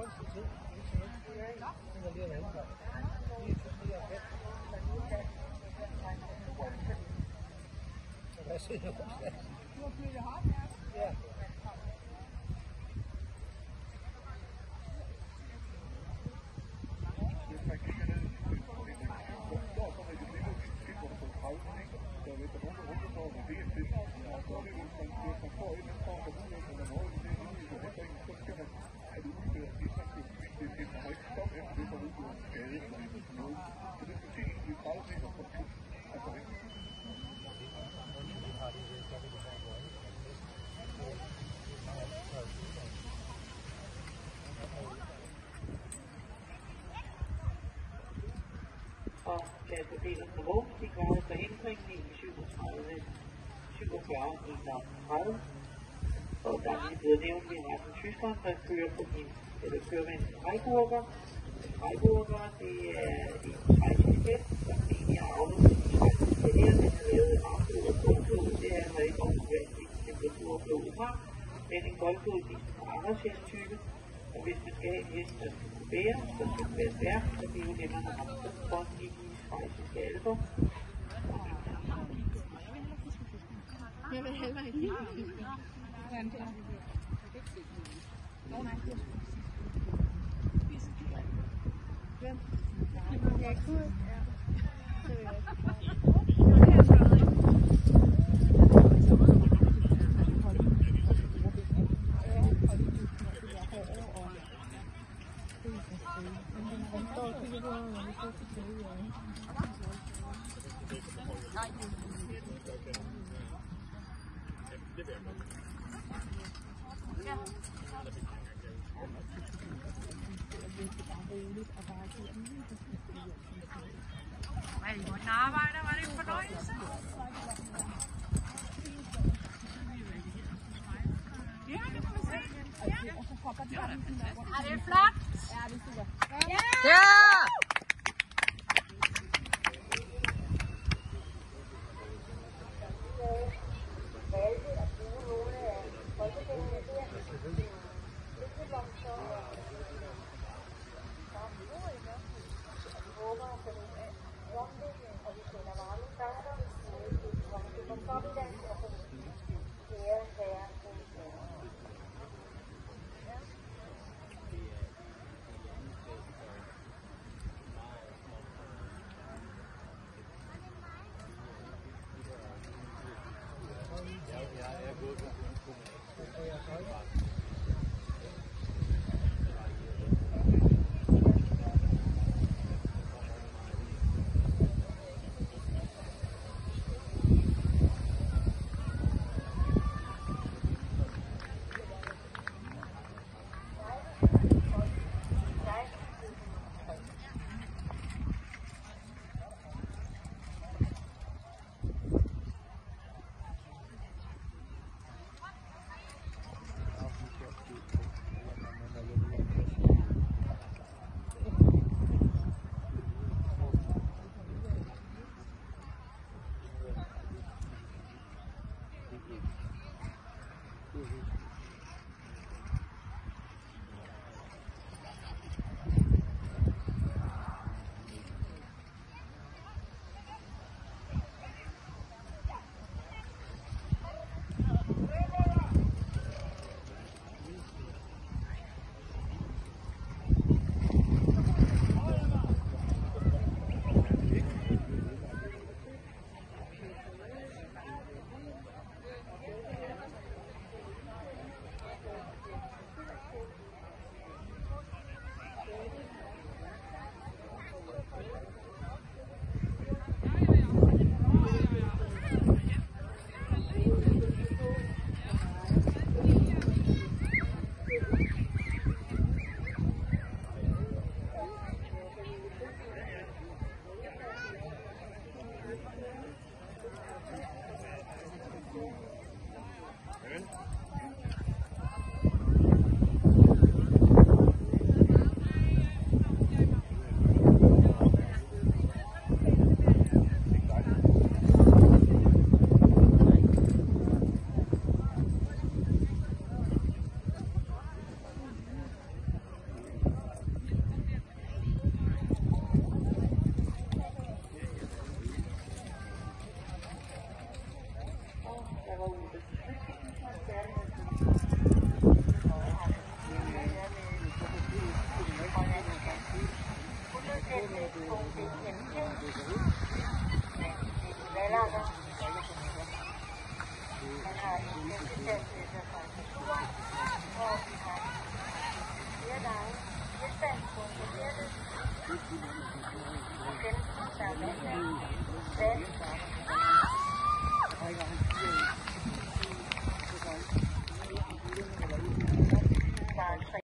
Yeah. Thank you. Og kassedelens niveau, de kommer efter ændring i 37, 47, 31. Og der er lige blevet nævnt, en række tyskere, der kører på min, eller kører med en Freiburger. En Freiburger, det er en trækket, som egentlig er aflet i schweiziske her, den er lavet af afblod og koldblod. Det er altså ikke omvendt temperatur og blod fra, men en koldblod, det er en Anders type. Og hvis man skal have en hest, der skal kunne bære, så skal den være stærk, så det er jo det, man har haft for i de. Jeg vil heller ikke lide det. Hvordan det er. Det er Hvem? Jeg kunne. Are they flat? Thank you.